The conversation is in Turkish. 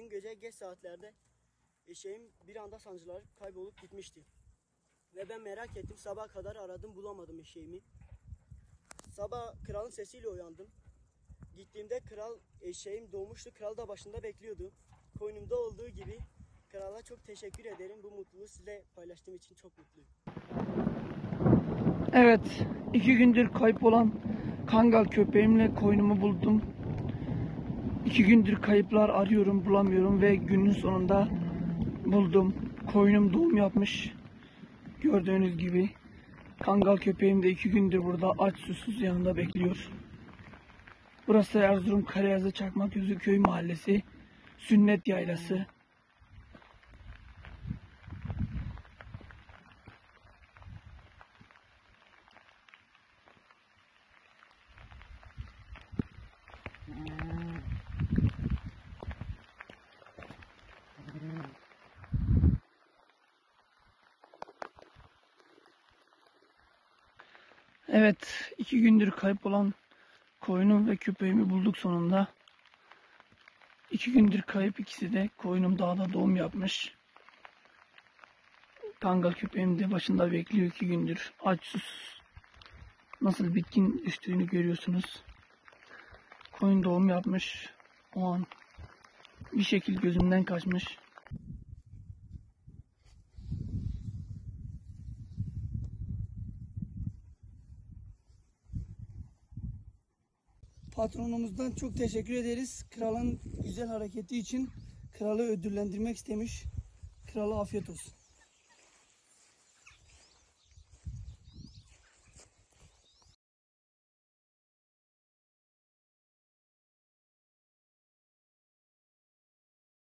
dün gece geç saatlerde eşeğim bir anda sancılar kaybolup gitmişti. Ve ben merak ettim sabah kadar aradım bulamadım eşeğimi. Sabah kralın sesiyle uyandım. Gittiğimde kral eşeğim doğmuştu. Kral da başında bekliyordu. Koynumda olduğu gibi krala çok teşekkür ederim. Bu mutluluğu size paylaştığım için çok mutluyum. Evet, iki gündür kayıp olan kangal köpeğimle koynumu buldum. İki gündür kayıplar arıyorum, bulamıyorum ve günün sonunda buldum. Koyunum doğum yapmış. Gördüğünüz gibi. Kangal köpeğim de iki gündür burada aç susuz yanında bekliyor. Burası Erzurum Karayazı Çakmak Köy Mahallesi. Sünnet Yaylası. Evet, iki gündür kayıp olan koyunum ve köpeğimi bulduk sonunda. İki gündür kayıp ikisi de koyunum dağda doğum yapmış. Kangal köpeğim de başında bekliyor iki gündür. Aç sus. Nasıl bitkin düştüğünü görüyorsunuz. Koyun doğum yapmış. O an bir şekil gözümden kaçmış. Patronumuzdan çok teşekkür ederiz. Kralın güzel hareketi için kralı ödüllendirmek istemiş. Krala afiyet olsun.